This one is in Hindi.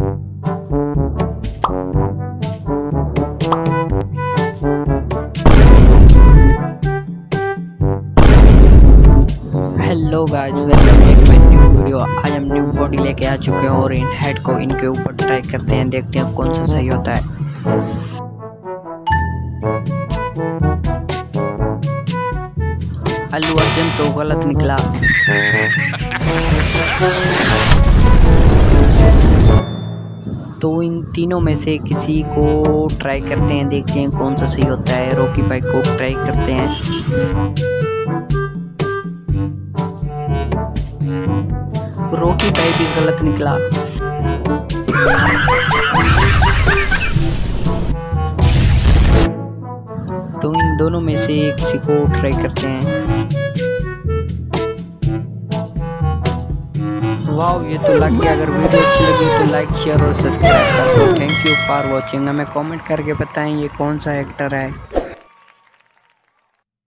Hello guys welcome back my new video आज हम न्यू बॉडी लेके आ चुके हैं और इन हेड को इनके ऊपर ट्राई करते हैं, देखते हैं कौन सा सही होता है। अल्लू अर्जुन तो गलत निकला। तो इन तीनों में से किसी को ट्राई करते हैं, देखते हैं कौन सा सही होता है। रॉकी बाइक को ट्राई करते हैं। रोकी भाई भी गलत निकला। तो इन दोनों में से किसी को ट्राई करते हैं। वाह ये तो लग गया, अगर वीडियो अच्छी लगी तो लाइक शेयर और सब्सक्राइब करो थैंक यू फॉर वॉचिंग हमें कमेंट करके बताएँ, ये कौन सा एक्टर है?